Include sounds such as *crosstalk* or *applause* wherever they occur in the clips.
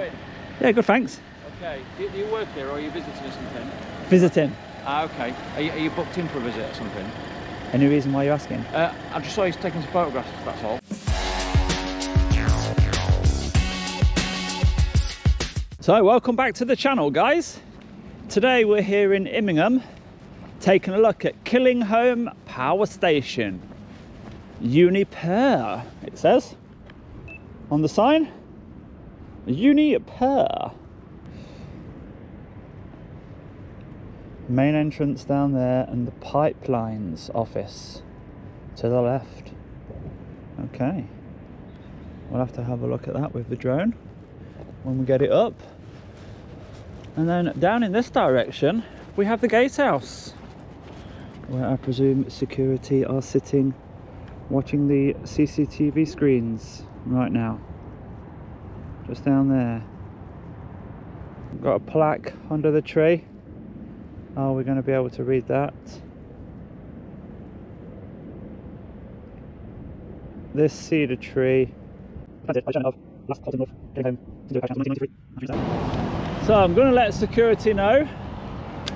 doing? Yeah, good, thanks. Okay. Do, do you work here or are you visiting or something? Visiting. Ah, okay. Are you, are you booked in for a visit or something? Any reason why you're asking? Uh, I just saw you taking some photographs, that's all. So, welcome back to the channel, guys. Today we're here in Immingham, taking a look at Killingholme Power Station. Uniper, it says on the sign. Uniper. Main entrance down there and the pipelines office to the left. Okay. We'll have to have a look at that with the drone when we get it up. And then down in this direction, we have the gatehouse, where I presume security are sitting watching the CCTV screens right now. Just down there. Got a plaque under the tree. Oh, Are we going to be able to read that? This cedar tree. Planted by John last Colton North, came home to do a 1993. So I'm going to let security know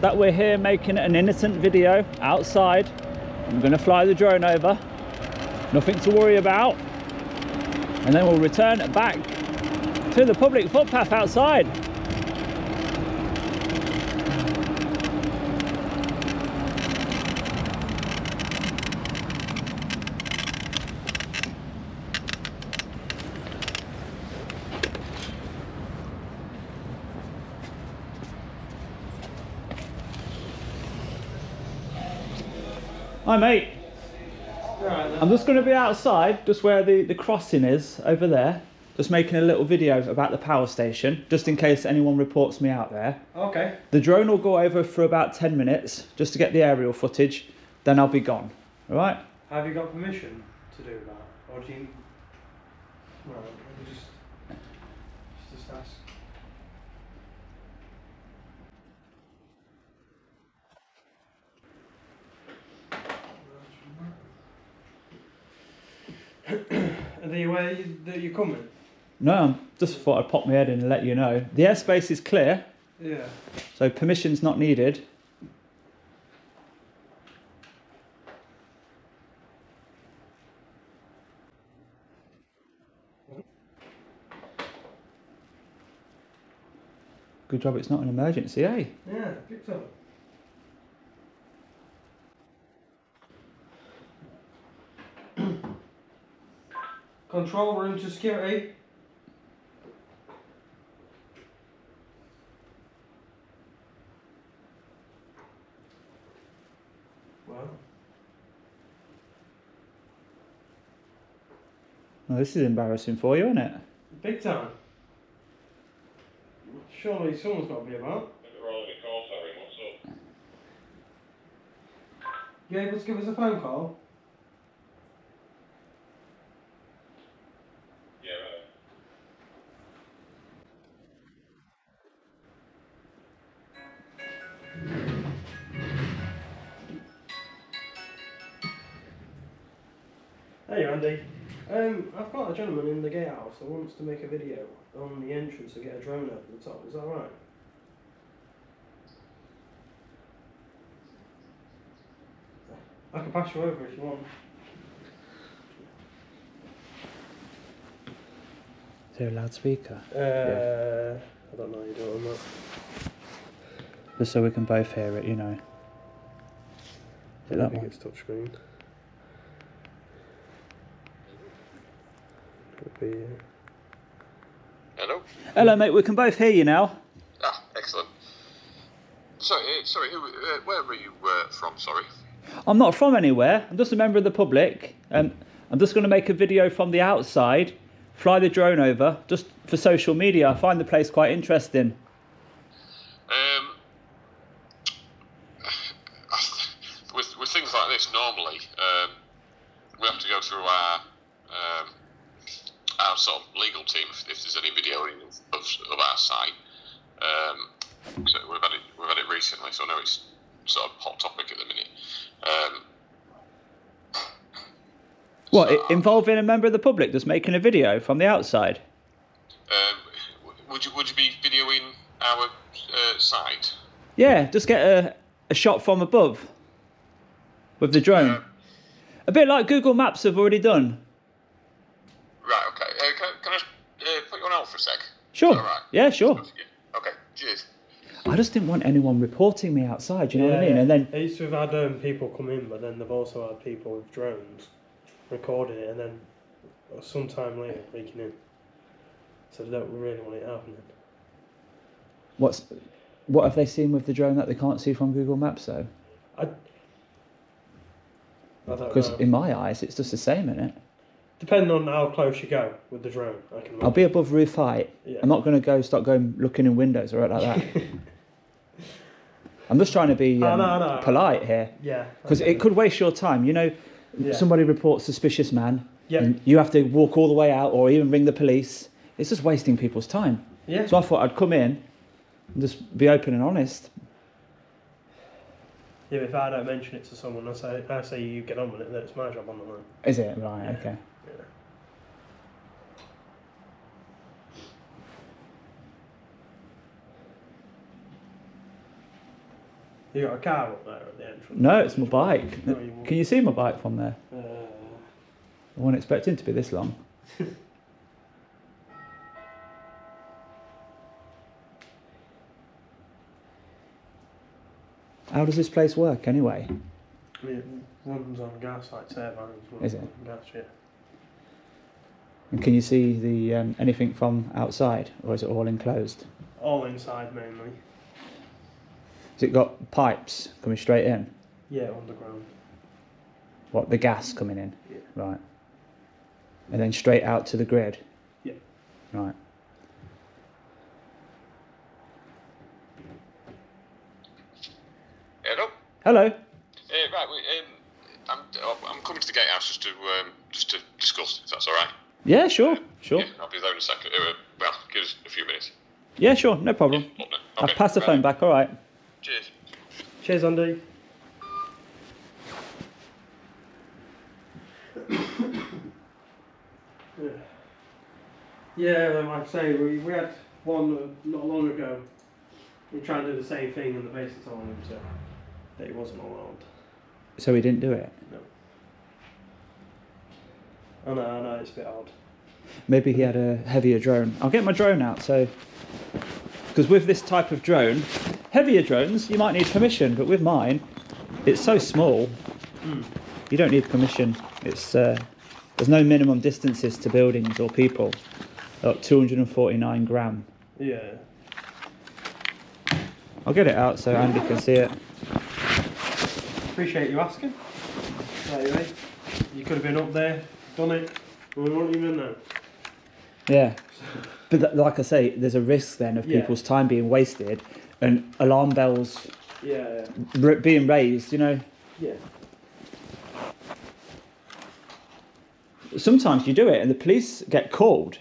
that we're here making an innocent video outside. I'm going to fly the drone over. Nothing to worry about. And then we'll return back to the public footpath outside. Hi mate. I'm just going to be outside, just where the, the crossing is, over there. Just making a little video about the power station, just in case anyone reports me out there. Okay. The drone will go over for about 10 minutes, just to get the aerial footage, then I'll be gone. Alright? Have you got permission to do that? Or do you... Well, let me just... Just ask. Are they aware that you're coming? No, I just thought I'd pop my head in and let you know. The airspace is clear, Yeah. so permission's not needed. Good job it's not an emergency, eh? Yeah, picked up. *coughs* Control room to security. Well, Well, this is embarrassing for you, isn't it? big time. Surely someone's got to be about. You able to give us a phone call? Gentleman in the gatehouse that wants to make a video on the entrance and get a drone over the top. Is that right? I can pass you over if you want. Is there a loudspeaker? Uh, I don't know. how You don't that. Just so we can both hear it, you know. Is it I that think one? it's touchscreen. It'll be. Hello. Hello, mate. We can both hear you now. Ah, excellent. Sorry, uh, sorry. Who, uh, where were you uh, from? Sorry. I'm not from anywhere. I'm just a member of the public. Um, I'm just going to make a video from the outside, fly the drone over, just for social media. I find the place quite interesting. Um, with with things like this, normally um, we have to go through our um, our sort of legal team if, if there's any videoing of, of, of our site. Um, so we've had it we've had it recently, so I know it's sort of hot topic at the minute. Um, What, i- involving a member of the public just making a video from the outside? Um, would you would you be videoing our uh, site? Yeah, just get a, a shot from above with the drone. Uh, A bit like Google Maps have already done. right. Okay. Uh, can, can I uh, put you on hold for a sec? Sure. All right. Yeah, sure. Okay. Cheers. I just didn't want anyone reporting me outside. You know what I mean? And then they used to have had um, people come in, but then they've also had people with drones recording it, and then sometime later breaking in. So they don't really want it happening. what's what have they seen with the drone that they can't see from Google Maps though? I, Because in my eyes, it's just the same, isn't it? Depending on how close you go with the drone, I can. I'll be above roof height. Yeah. I'm not going to go start going looking in windows or anything like that. *laughs* I'm just trying to be Oh, um, no, no. polite here Yeah. because it could waste your time. You know, Yeah. somebody reports suspicious man, Yeah. and you have to walk all the way out or even ring the police. It's just wasting people's time. Yeah. So I thought I'd come in and just be open and honest. Yeah, if I don't mention it to someone, I say, I say you get on with it, then it's my job on the line. Is it right? Yeah. Okay. Yeah. You got a car up there at the entrance? No, it's my bike. No, you. Can you see my bike from there? Uh, I wasn't expecting to be this long. *laughs* How does this place work anyway? it runs on gas like turbines. Is it? Gas, yeah. And can you see the um, anything from outside, or is it all enclosed? All inside mainly. Has it got pipes coming straight in? Yeah, underground. What the gas coming in? Yeah. Right. And then straight out to the grid. Yeah. Right. Hello. Hello. Uh, right. We, um, I'm I'm coming to the gatehouse just to um, just to discuss. If that's all right. Yeah, sure, sure. Yeah. I'll be there in a second. Uh, well, give us a few minutes. Yeah, sure, no problem. Up now. I'll pass the right. phone back. All right. Cheers. Cheers, Andy. yeah. *coughs* Yeah, like I say, we, we had one uh, not long ago. We tried to do the same thing, and the basic told him to, that he wasn't allowed. So he didn't do it. No. I know, I know, it's a bit odd. Maybe he had a heavier drone. I'll get my drone out. So, because with this type of drone, heavier drones you might need permission, but with mine, it's so small, you don't need permission. It's uh, there's no minimum distances to buildings or people. Like 249 gram. Yeah. I'll get it out so Andy can see it. Appreciate you asking. Anyway, you could have been up there, done it, we wouldn't even know. Yeah. But like I say, there's a risk then of Yeah. people's time being wasted and alarm bells Yeah, r- being raised. You know, yeah. sometimes you do it and the police get called,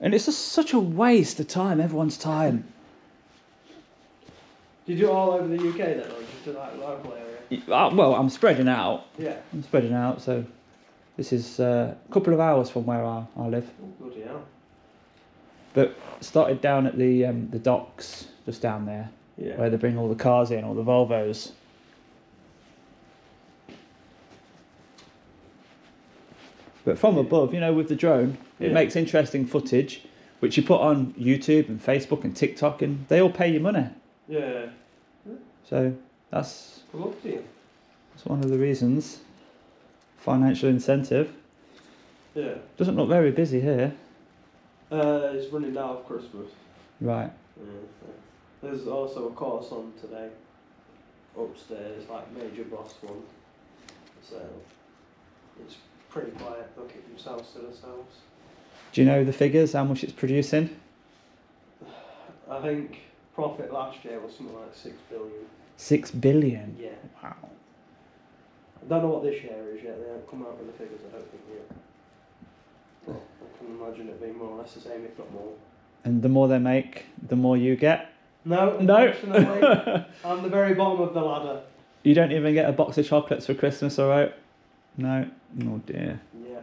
and it's just such a waste of time, everyone's time. Did you do it all over the UK then, or just in like local area? Uh, Well, I'm spreading out. Yeah. I'm spreading out, so this is uh, a couple of hours from where I, I live. Oh, bloody hell. But started down at the um, the docks, just down there, Yeah. where they bring all the cars in, all the Volvos. But from above, you know, with the drone, it Yeah. makes interesting footage, which you put on YouTube and Facebook and TikTok, and they all pay you money. Yeah. So that's Good luck to you. that's one of the reasons. Financial incentive. Yeah. Doesn't look very busy here. Uh, it's running down of Christmas. Right. Yeah. There's also a course on today. Upstairs, like major boss one. So it's pretty quiet. They'll keep themselves to themselves. Do you know the figures? How much it's producing? I think profit last year was something like six billion. Six billion. Yeah. Wow. I don't know what this year is yet. They haven't come out with the figures. I don't think yet. But I can imagine it being more or less the same, if not more. And the more they make, the more you get. No, No. I'm *laughs* the very bottom of the ladder. you don't even get a box of chocolates for Christmas, all right? No. Oh dear. Yeah.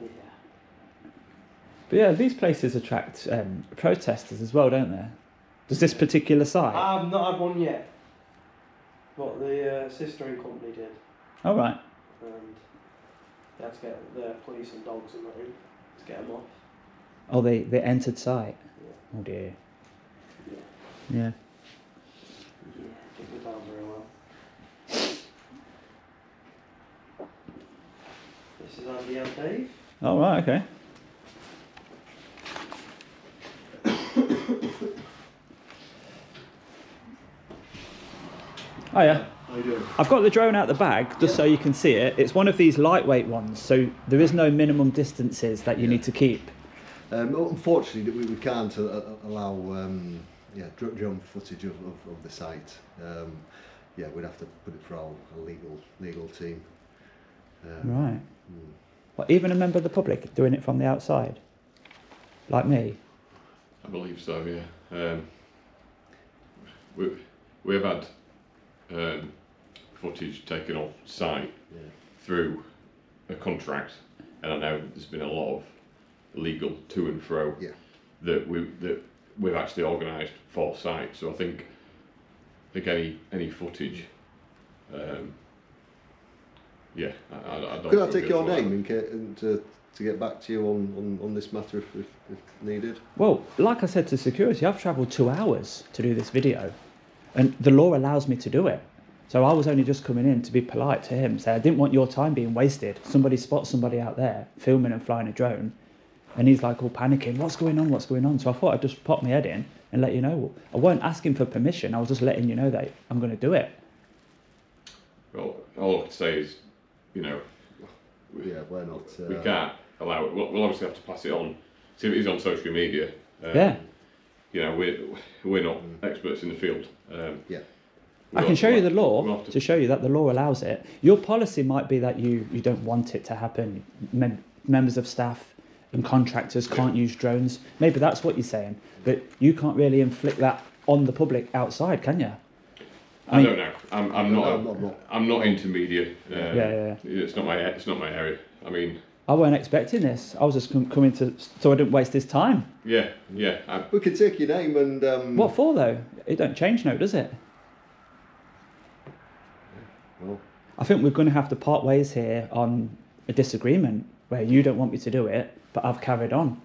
Yeah. But yeah, these places attract um, protesters as well, don't they? Does this particular site? I've not had one yet. But the uh, sistering company did, All right. and they had to get the police and dogs and that in to get them off. Oh, they they entered sight. Yeah. Oh dear. Yeah. Yeah. Yeah, didn't go down very well. This is Andy and Dave. All right. Okay. Oh yeah. How you doing? I've got the drone out the bag just so you can see it. It's one of these lightweight ones, so there is no minimum distances that you Yeah. need to keep. Um, unfortunately, we, we can't allow um, yeah, dr- drone footage of, of, of the site. Um, yeah, we'd have to put it for our, our legal legal team. Um, Right. mm. Well, even a member of the public doing it from the outside, like me. I believe so, yeah. Um, we, we've had um, footage taken off site Yeah. through a contract, and I know there's been a lot of legal to and fro Yeah. that we that we've actually organised for site. So I think I think any any footage, um, yeah, I, I, I don't. Could I take your name in ca- and to, to get back to you on, on, on this matter if, if, if needed? Well, like I said to security, I've travelled two hours to do this video, and the law allows me to do it. So I was only just coming in to be polite to him, say I didn't want your time being wasted. Somebody spots somebody out there filming and flying a drone, and he's like all panicking. What's going on? What's going on? So I thought I'd just pop my head in and let you know. I weren't asking for permission. I was just letting you know that I'm going to do it. Well, all I can say is, you know, we, Yeah, we're not. Uh, we can't allow it. We'll, we'll obviously have to pass it on. See if it is on social media. Um, Yeah. You know, we're we're not experts in the field. Um, Yeah. I we'll can show you the law we'll to to- show you that the law allows it. Your policy might be that you, you don't want it to happen. Mem- members of staff and contractors can't use drones. Maybe that's what you're saying. But you can't really inflict that on the public outside, can you? I, don't know. I'm, I'm not. No, a- I'm not- not- I'm not into media. Um, Yeah, yeah, It's not my. It's not my area. I mean, I weren't expecting this. I was just com- coming to so I didn't waste his time. yeah, yeah. I'm, We could take your name and. Um, What for though? It don't change now, does it? Well, I think we're going to have to part ways here on a disagreement where you don't want me to do it, but I've carried on.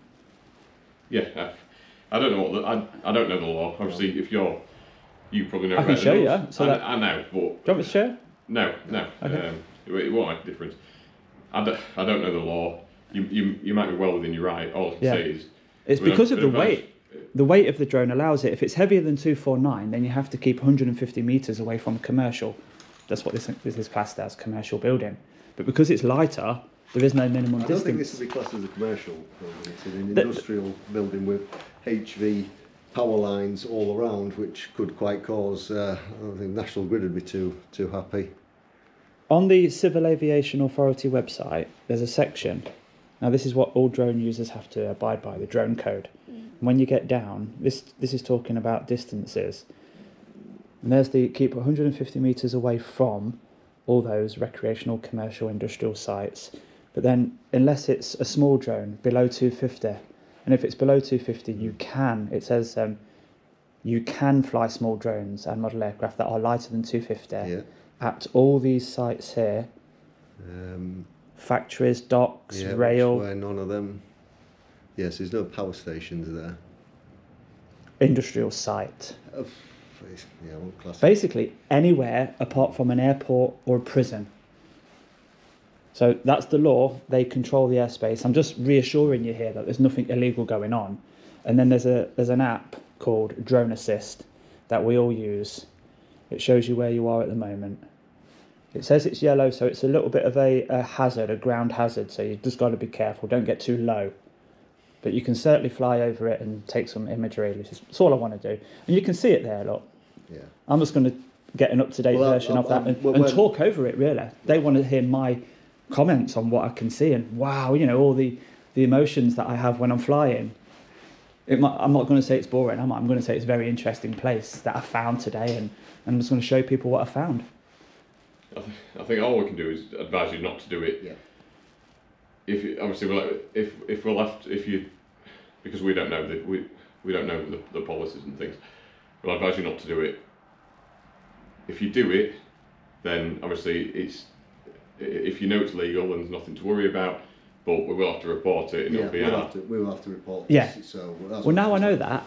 yeah. I, I don't know what. The, I, I don't know the law. Obviously, if you're, you probably know. I can show you, so I, that- I know, but Do you want me to share? No, no. Okay. Um, it, it won't make a difference. I don't, I don't know the law. You, you, you might be well within your right. All I can Yeah. say is It's because of the weight. The weight of the drone allows it. If it's heavier than 249, then you have to keep 150 meters away from commercial. That's what this, this is classed as commercial building. But because it's lighter, there is no minimum I don't think this would be classed as a commercial building. It's an The- industrial building with HV power lines all around, which could quite cause. Uh, I don't think National Grid would be too too happy. On the Civil Aviation Authority website, there's a section. Now, this is what all drone users have to abide by the drone code. When you get down, this this is talking about distances. And there's the keep 150 meters away from all those recreational, commercial, industrial sites. But then, unless it's a small drone below 250, and if it's below 250, you can. It says um, you can fly small drones and model aircraft that are lighter than 250 Yeah. at all these sites here Um, factories, docks, yeah, rail, Which none of them. Yes, there's no power stations there. industrial site. Please, yeah, I won't class. Basically, anywhere apart from an airport or a prison. So that's the law. They control the airspace. I'm just reassuring you here that there's nothing illegal going on. And then there's a there's an app called Drone Assist that we all use. It shows you where you are at the moment. It says it's yellow, so it's a little bit of a, a hazard, a ground hazard. So you've just got to be careful. Don't get too low. But you can certainly fly over it and take some imagery. That's all I want to do. And you can see it there. Look, Yeah. I'm just going to get an up to date Well, version uh, of I- that um, and, well, and talk over it. Really, they want to hear my comments on what I can see and wow, you know, all the the emotions that I have when I'm flying. It might, I'm not going to say it's boring. am I? I'm going to say it's a very interesting place that I found today, and, and I'm just going to show people what I found. I, th- I think all we can do is advise you not to do it. Yeah. if you, obviously we'll, if if we're left if you because we don't know the we we don't know the, the policies and things, we'll advise you not to do it. If you do it, then obviously it's i- if you know it's legal, then there's nothing to worry about. But we will have to report it, and Yeah, it'll be we'll our have to, we will have to report Yeah. this, so that's Well, now I know that.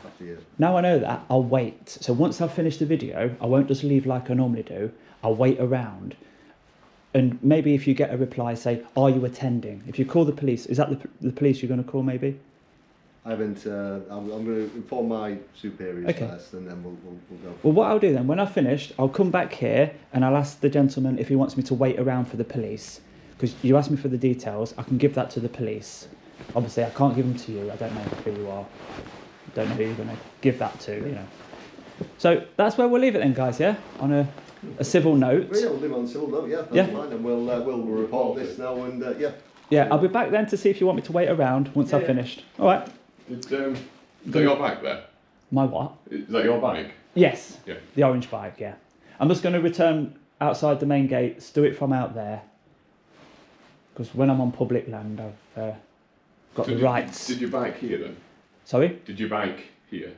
Now I know that, I'll wait. So once I've finished the video, I won't just leave like I normally do. I'll wait around. And maybe if you get a reply, say, Are you attending? If you call the police, is that the, the police you're going to call maybe? I haven't, uh, I'm, I'm going to inform my superiors Okay. first and then we'll, we'll, we'll go. Well, what I'll do then, when I've finished, I'll come back here and I'll ask the gentleman if he wants me to wait around for the police. Because you asked me for the details, I can give that to the police. Obviously, I can't give them to you. I don't know who you are. I don't know who you're going to give that to, you know. So that's where we'll leave it then, guys, yeah? On a, a civil note. Well, yeah, we'll live on civil though, yeah, Yeah. fine, and we'll, uh, we'll report this now and, uh, yeah. Yeah, I'll be back then to see if you want me to wait around once Yeah, I've yeah. finished. All right. Is, um, is that your bike there? My what? Is that your bike? Yes. Yeah. The orange bike, yeah. I'm just going to return outside the main gates, do it from out there. Because when I'm on public land, I've uh, got Did the you- rights. Did you bike here then? Sorry? Did you bike here?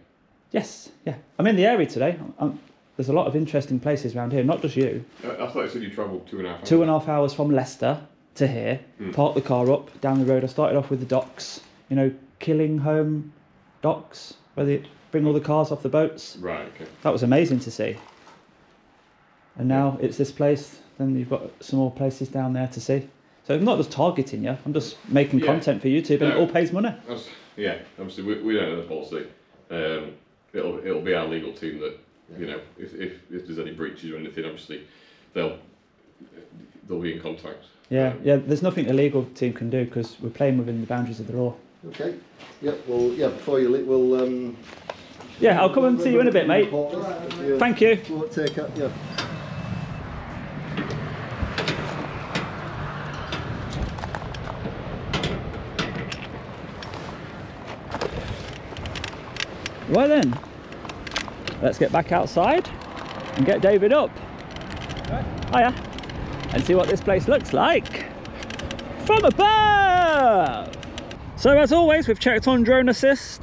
Yes, yeah. I'm in the area today. I'm, I'm- there's a lot of interesting places around here, not just you. I, I thought you said you travelled two and a half hours. Two and a half hours from Leicester to here, Hmm. parked the car up down the road. I started off with the docks, you know, Killingholme docks, where they bring all the cars off the boats. Right. Okay. That was amazing to see. And now it's this place, then you've got some more places down there to see. So I'm not just targeting you, I'm just making Yeah. content for YouTube and it all pays money. That's, yeah. Obviously, we, we don't know the policy. Um, it'll it'll be our legal team that you know if, if, if there's any breaches or anything, obviously they'll they'll be in contact. Yeah, Um, yeah, there's nothing the legal team can do because we're playing within the boundaries of the law. Okay, yeah, well, yeah, before you leave, we'll, um. Yeah, I'll come and see you in a bit, mate. report this, if you- Thank you. We'll take it, yeah. Right then, let's get back outside and get David up. Hiya. And see what this place looks like from above. So as always, we've checked on drone assist.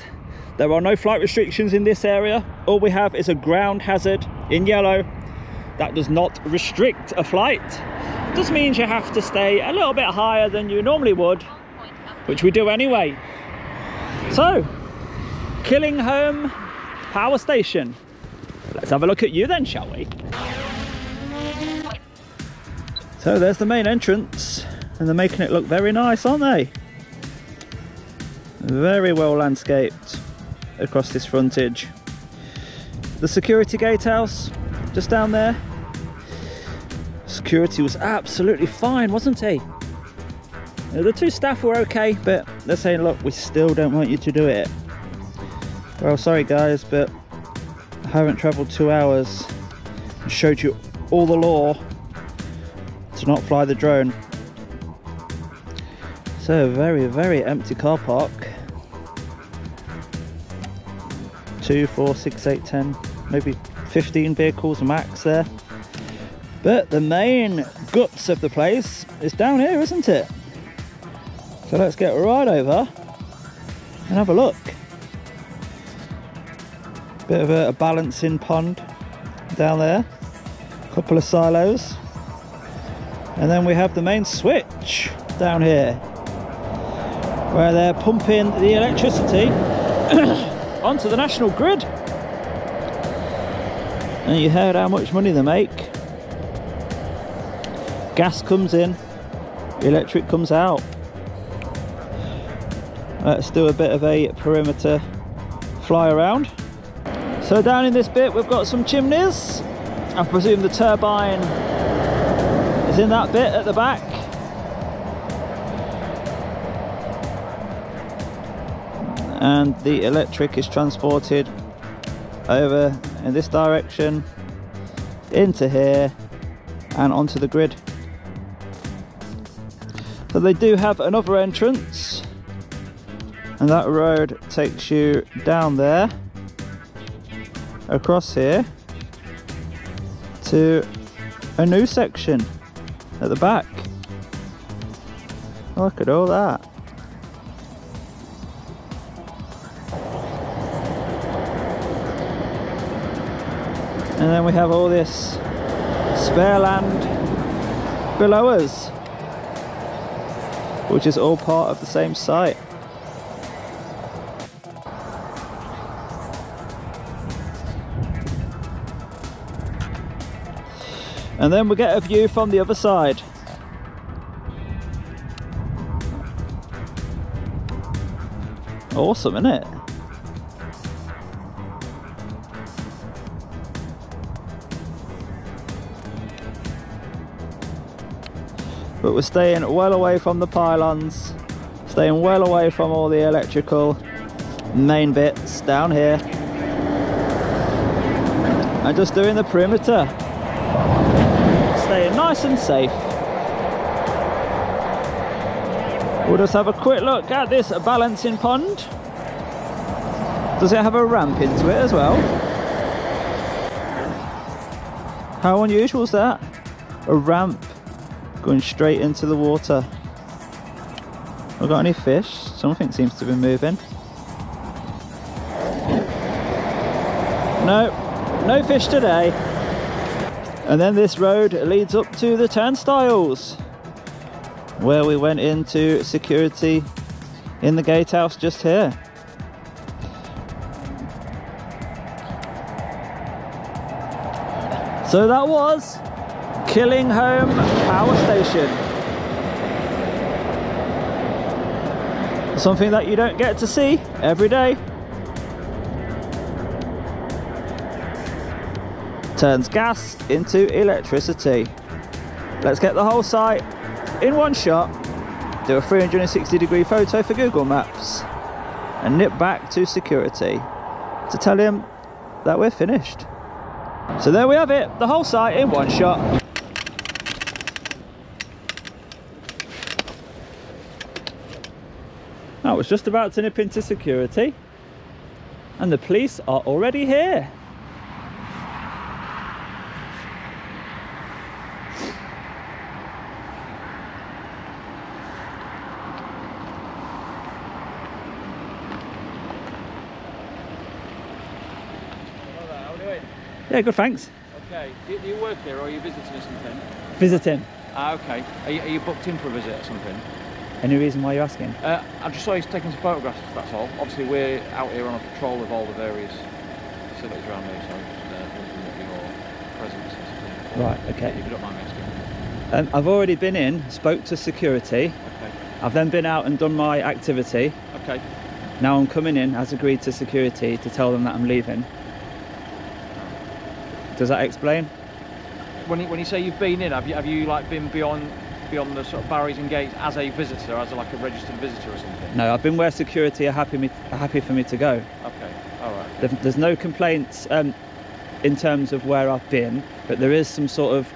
There are no flight restrictions in this area. All we have is a ground hazard in yellow. That does not restrict a flight. It just means you have to stay a little bit higher than you normally would, which we do anyway. So, Killingholme Power Station. Let's have a look at you then, shall we? So there's the main entrance, and they're making it look very nice, aren't they? Very well landscaped across this frontage. The security gatehouse, just down there. Security was absolutely fine, wasn't he? The two staff were okay, but they're saying, look, we still don't want you to do it. Well, sorry guys, but I haven't travelled two hours and showed you all the law to not fly the drone. So, very, very empty car park. Two, four, six, eight, ten, maybe 15 vehicles max there. But the main guts of the place is down here, isn't it? So let's get right over and have a look. Bit of a, a balancing pond down there. a Couple of silos. And then we have the main switch down here. Where they're pumping the electricity *coughs* onto the national grid. And you heard how much money they make. Gas comes in, electric comes out. Let's do a bit of a perimeter fly around. So down in this bit we've got some chimneys. I presume the turbine is in that bit at the back. And the electric is transported over in this direction into here and onto the grid. So they do have another entrance and that road takes you down there across here to a new section at the back Look at all that. And then we have all this spare land below us, which is all part of the same site. And then we get a view from the other side. Awesome, isn't it? But we're staying well away from the pylons, staying well away from all the electrical main bits down here. And just doing the perimeter. Staying nice and safe. We'll just have a quick look at this balancing pond. Does it have a ramp into it as well? How unusual is that? A ramp going straight into the water. We got any fish? Something seems to be moving. No, no fish today. And then this road leads up to the turnstiles where we went into security in the gatehouse just here. So that was Killingholme Power Station. Something that you don't get to see every day. Turns gas into electricity. Let's get the whole site in one shot, do a 360 degree photo for Google Maps, and nip back to security to tell him that we're finished. So there we have it, the whole site in one shot. Was just about to nip into security and the police are already here. How are you doing? Yeah, good, thanks. Okay. Do, do you work here or are you visiting or something? Visiting. Ah, okay. Are you, are you booked in for a visit or something? Any reason why you're asking? Uh, I just saw he's taking some photographs, that's all. Obviously, we're out here on a patrol of all the various facilities around here, so just uh, wondering what your presence. Right, okay. If you don't mind me asking. Um, I've already been in, spoke to security. Okay. I've then been out and done my activity. Okay. Now I'm coming in, as agreed to security, to tell them that I'm leaving. Does that explain? When you, when you say you've been in, have you have you like been beyond beyond the sort of barriers and gates as a visitor, as a, like a registered visitor or something? No, I've been where security are happy me are happy for me to go. Okay. All right. There- There's no complaints um, in terms of where I've been, but there is some sort of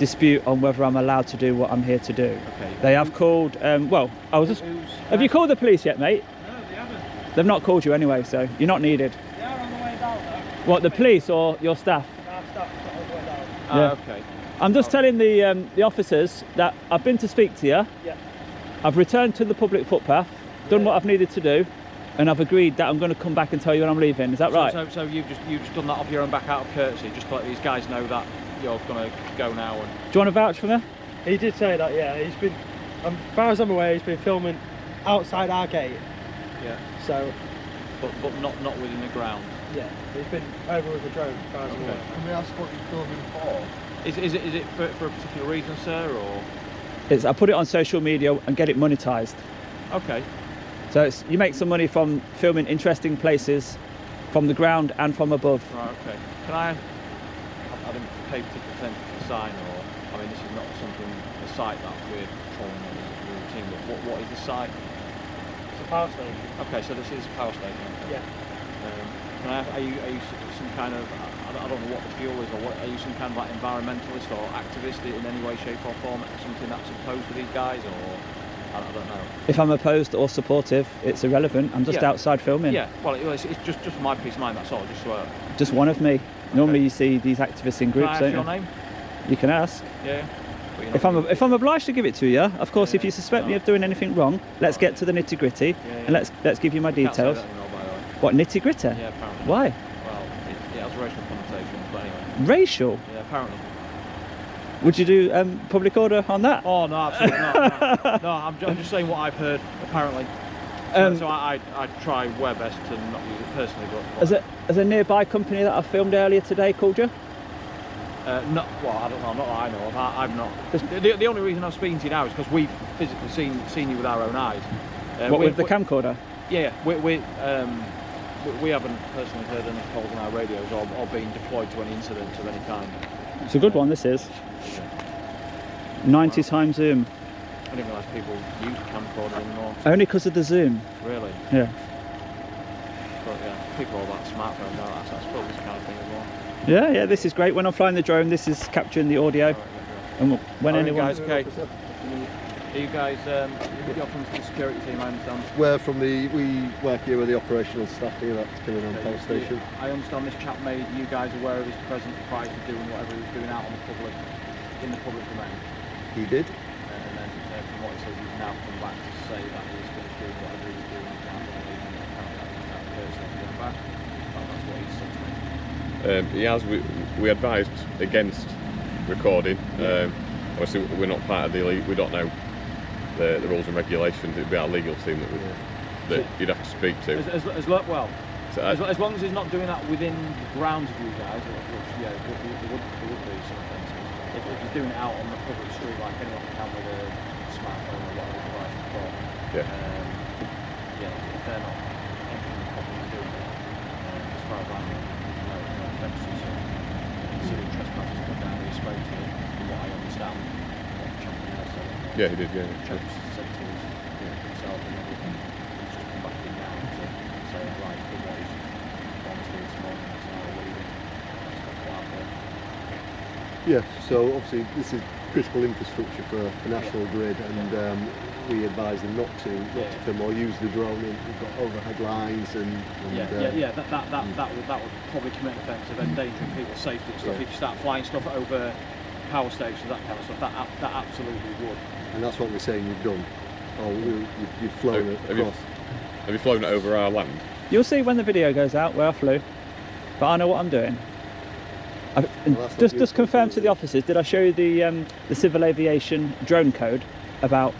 dispute on whether I'm allowed to do what I'm here to do. Okay. They have called. Um, well, I was just. Have you called the police yet, mate? No, they haven't. They've not called you anyway, so you're not needed. They are on the way down though. What, the police or your staff? Our staff are on the way down. Yeah. Ah, okay. I'm just telling the um, the officers that I've been to speak to you. Yeah. I've returned to the public footpath, done what I've needed to do, and I've agreed that I'm going to come back and tell you when I'm leaving. Is that right? So, so you've just you've just done that off your own back out of courtesy, just to let these guys know that you're gonna go now and Do you want to vouch for me? He did say that, yeah. He's been, um, as far as I'm aware, he's been filming outside our gate. yeah, So, but but not not within the ground. yeah, he's been over with the drone, as far as I'm Okay. aware. Can we ask what you're filming for? Is, is it is it for, for a particular reason, sir, or It's I put it on social media and get it monetized. okay? So it's, you make some money from filming interesting places from the ground and from above. Right, okay. Can I? I, I didn't pay particular attention to the sign, or I mean, this is not something the site that we're patrolling on as a routine. But what what is the site? It's a power station. Okay, so this is a power station. okay. Yeah. Um, can I, are you are you some kind of I don't, I don't know what the fuel is or what are you some kind of like environmentalist or activist in any way, shape or form? Something that's opposed to these guys or I don't, I don't know. If I'm opposed or supportive, it's irrelevant. I'm just Yeah. outside filming. Yeah, well, it's, it's just just my peace of mind. That's all. Just so. Uh, Just one of me. Normally you see these activists in can groups, I ask don't your you? name? You can ask. Yeah. but you're not If I'm if I'm obliged to give it to you, of course, if you suspect me of doing anything wrong, let's get to the nitty gritty, Yeah, and let's let's give you my details. that anymore, by the way. What nitty gritty? Yeah, apparently. Why? Well, it, it has racial connotations, but anyway. Racial? Yeah, apparently. Would you do um, public order on that? Oh no, absolutely not. No, no *laughs* I'm, ju- I'm just saying what I've heard. Apparently. So- Um, so I, I, I try where best to not use it personally, but. Has a has a nearby company that I filmed earlier today called you? Uh, not well, I don't know. Not that I know of. I, I've not. The, the, only reason I'm speaking to you now is because we've physically seen seen you with our own eyes. Uh, what with the camcorder? Yeah, yeah. We we, um, we we haven't personally heard any calls on our radios or, or been deployed to any incidents of any kind. It's a good one. This is 90 times zoom. I didn't realise people use camcorder anymore. Only because of the zoom. Really. Yeah. But yeah, people are all about smartphones now. That's, that's probably this kind of thing as well. Yeah, yeah. This is great. When I'm flying the drone, this is capturing the audio. Alright, yeah, And when anyone, guys, okay. Are you guys um, you're from the security team? I understand. We're from the, we work here with the operational staff here at Killingholme Okay, Power you- Station. I understand this chap made you guys aware of his presence prior to doing whatever he was doing out on the public, in the public domain. He did. Uh, and then uh, from what he says, he's now come back to say that he's finished doing whatever he was doing out on the leaving that- that person is going back. Well, that's what he said. Um, he has. We, we advised against recording. Um, obviously, we're not part of the elite. We don't know the, the rules and regulations. It'd be our legal team that would that you'd have to speak to. As, as, as, well, So, uh, as, as long as he's not doing that within the grounds of you guys, which, yeah, there would, there would, there would be some offences. If, if he's doing it out on the public street, like anyone can with a smartphone or whatever device got, Yeah. um, yeah, if they're not entering the public doing it, um, as far as I know, no, no offences or considered trespassers come down here spoke to him, from what I understand, what the champion has said. yeah, he did. Yeah. Chaps said to us you know, himself and everything. He's just come back in now to say, right, from what he's gone through this morning, leaving. Stuff like that. Yeah, so obviously this is critical infrastructure for, the National Grid and um, we advise them not to, not to Yeah. film or use the drone. We've got overhead lines and, and Yeah, uh, yeah, yeah. That, that, that, that, would, that would probably commit offence of endangering people's safety and stuff. Yeah. If you start flying stuff over power stations, that kind of stuff, that, that absolutely would. and that's what we're saying you've done. Oh, you, you've, you've flown Have- it have you- Have you flown it over our land? you'll see when the video goes out where I flew. But I know what I'm doing. I, Well, just just confirm to the officers. Did I show you the um, the civil aviation drone code about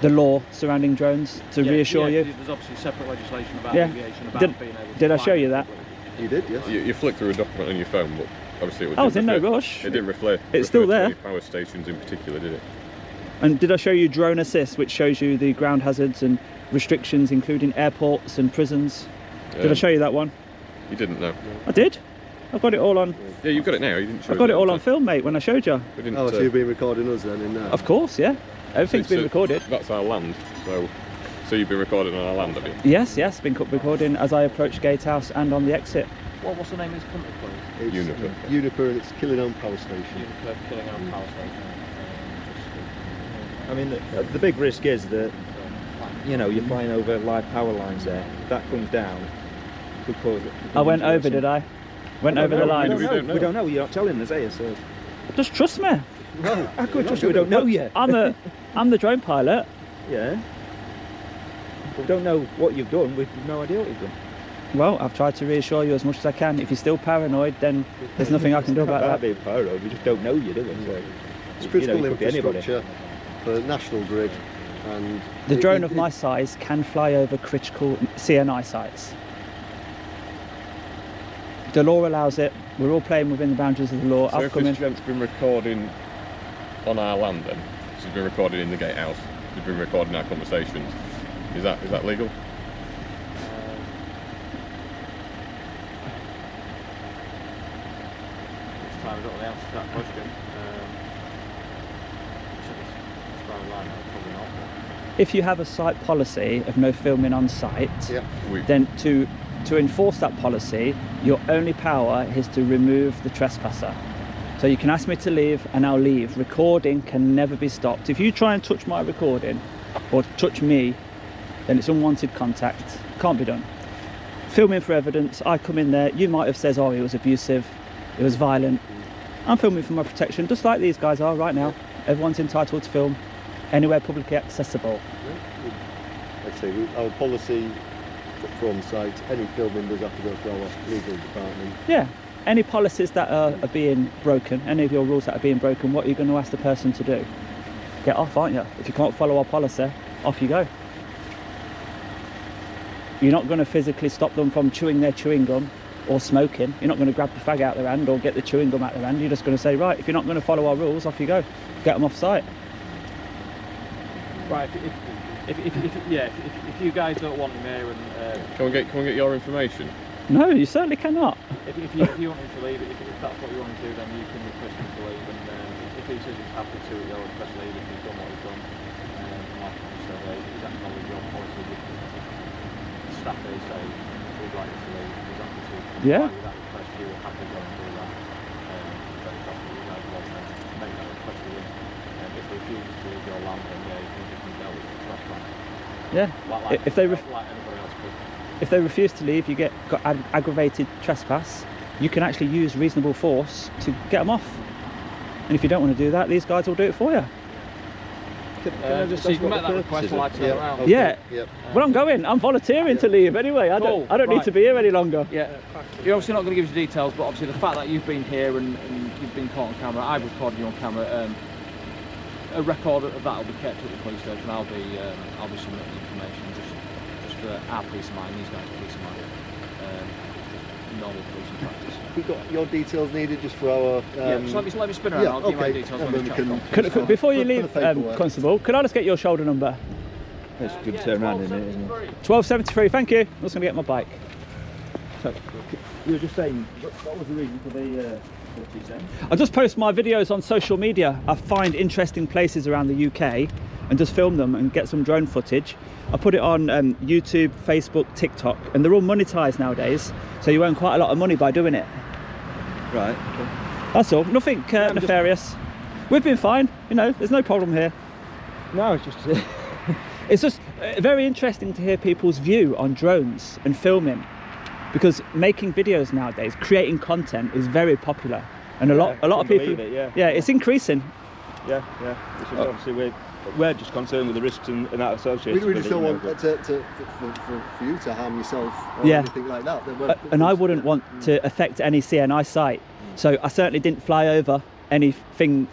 the law surrounding drones to Yeah, reassure yeah, you? There's obviously separate legislation about Yeah. aviation, about Did- being able to did I show you that? You did, yes. You, you flicked through a document on your phone, but obviously it I was in didn't no rush. It didn't reflect. It's still there. Any power stations in particular, did it? And did I show you Drone Assist, which shows you the ground hazards and restrictions, including airports and prisons? Did I Um, show you that one? You didn't know. I did. I've got it all on. Yeah, you've got it now. You didn't show I've got it the all on time. film, mate. When I showed you. We didn't. Oh, uh, so you've been recording us then in there? Of course, yeah. Everything's so- been recorded. That's our land. So, so you've been recording on our land, have you? Yes, yes, been cut recording as I approach Gatehouse and on the exit. What, what's the name of this company, please? It's Uniper. Uniper and it's Killingholme Power Station. Uniper Killingholme Power Station. Um, I mean, the, the big risk is that you know you're flying over live power lines there. If that comes down, could cause. I went over, did I? Went over the line. don't, We don't know. we don't know. You're not telling us, are you? So Just trust me. no, *laughs* I could trust you. We don't know yet. I'm the I'm the drone pilot. Yeah. We don't know what you've done. We've no idea what you've done. Well, I've tried to reassure you as much as I can. If you're still paranoid, then there's nothing I can do about About that. being paranoid, we just don't know you, do we? So, It's you know, critical it could be anybody. infrastructure for National Grid and The it- drone it- of my size can fly over critical CNI sites. The law allows it. We're all playing within the boundaries of the law. So I've if come this in. gent's been recording on our land, then so he's been recording in the gatehouse. He's been recording our conversations. Is that is that legal? This time I don't the answer to that question. Um, so it's- as far as I know, probably not. but- If you have a site policy of no filming on site, Yeah. Then to to enforce that policy, your only power is to remove the trespasser. So you can ask me to leave and I'll leave. Recording can never be stopped. If you try and touch my recording or touch me, then it's unwanted contact. Can't be done. Filming for evidence, I come in there, you might have said, oh, he was abusive, it was violent. I'm filming for my protection, just like these guys are right now. Everyone's entitled to film anywhere publicly accessible. Like I say, we, our policy from site, any filming does have to go through our legal department. Yeah. Any policies that are, are being broken, any of your rules that are being broken, what are you going to ask the person to do? Get off, aren't you? If you can't follow our policy, off you go. You're not going to physically stop them from chewing their chewing gum or smoking. You're not going to grab the fag out of their hand or get the chewing gum out of their hand. You're just going to say, right, if you're not going to follow our rules, off you go. Get them off site. Right, if, if, if, if, if yeah, if, if, if you guys don't want him here and uh, Can we get can we get your information? No, you certainly cannot. if, if, you, if you want him to leave, if, if that's what you want to do, then you can request him to leave. And um, if he says he's happy to, you'll request leave if he's done what he's done. Um, like I said, uh, he's acknowledged your policy with the staff they say we'd like to leave. He's happy to Yeah. comply with that request. You will happily go and do that. Um, but if that's what you guys want, then make that request to him. Um, if he refuses to leave your land, then yeah, you can, deal with the. Yeah. Like, like, If they like anybody else could. If they refuse to leave, you get got ag- aggravated trespass. You can actually use reasonable force to get them off. And if you don't want to do that, these guys will do it for you. Can, can Uh, I just so you ask can what make the that request is while I of- turn around. okay, Yeah. Yep. Well, I'm going. I'm volunteering to leave anyway. I don't. Cool, I don't need to be here any longer. Yeah, you're obviously not going to give us details, but obviously the fact that you've been here and, and you've been caught on camera, I've recorded you on camera. Um, a record of that will be kept at the police station. I'll be, um, I'll be submitting information just, just for our peace of mind, these guys' peace of mind. Normal policing practice. Have we got your details needed just for our? Um, yeah, so let me, let me spin around. yeah, I'll give you my okay. details And when we chat's can- Could, could- before you For- for the leave, um. Constable, could I just get your shoulder number? It's good to turn around in it, isn't it? 1273. Thank you. I'm just going to get my bike. So, you were just saying, what, what was the reason for the uh, footage? I just post my videos on social media. I find interesting places around the UK and just film them and get some drone footage. I put it on um, YouTube, Facebook, TikTok, and they're all monetized nowadays. So you earn quite a lot of money by doing it. Right. Okay. That's all. Nothing uh, just- nefarious. We've been fine. You know, there's no problem here. No, it's just. *laughs* It's just uh, very interesting to hear people's view on drones and filming because making videos nowadays, creating content is very popular. And a lot, a lot of people, it, yeah, yeah. it's increasing. yeah, yeah. It's just obviously we're, we're just concerned with the risks and, and that We, associated we with just it. don't you know, want but- to, to, for, for, for you to harm yourself or Yeah. anything like that. Uh, and I wouldn't yeah. want to affect any CNI site. So I certainly didn't fly over anything.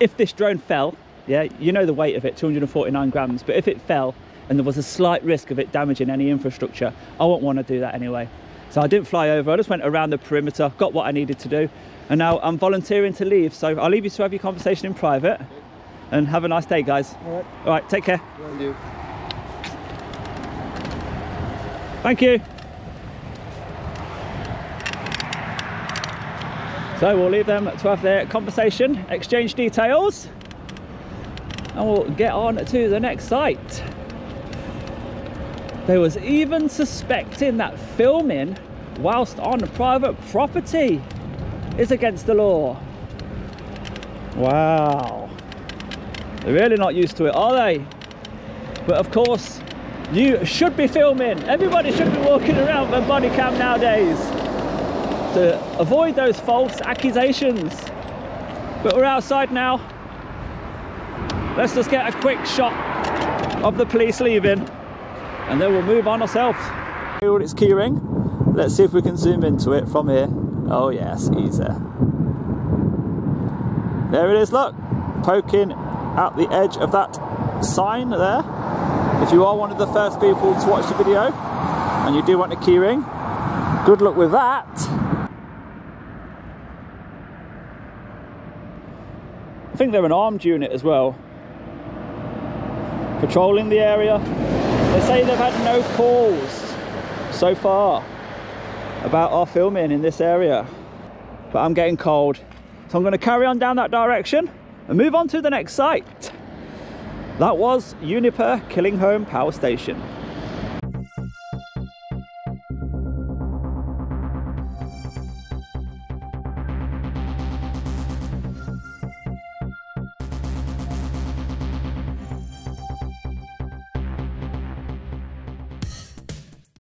If this drone fell, yeah, you know the weight of it, 249 grams, but if it fell and there was a slight risk of it damaging any infrastructure, I wouldn't want to do that anyway. So I didn't fly over, I just went around the perimeter, got what I needed to do, and now I'm volunteering to leave. So I'll leave you to have your conversation in private and have a nice day, guys. All right. All right, take care. And you. Thank you. So we'll leave them to have their conversation, exchange details, and we'll get on to the next site. There was even suspecting that filming whilst on private property is against the law. Wow. They're really not used to it, are they? But of course, you should be filming. Everybody should be walking around with a body cam nowadays to avoid those false accusations. But we're outside now. Let's just get a quick shot of the police leaving and then we'll move on ourselves. Here it's keyring. Let's see if we can zoom into it from here. Oh yes, easy. There it is, look, poking out the edge of that sign there. If you are one of the first people to watch the video and you do want a keyring, good luck with that. I think they're an armed unit as well. Patrolling the area. They say they've had no calls so far about our filming in this area. But I'm getting cold. So I'm going to carry on down that direction and move on to the next site. That was Uniper Killingholme Power Station.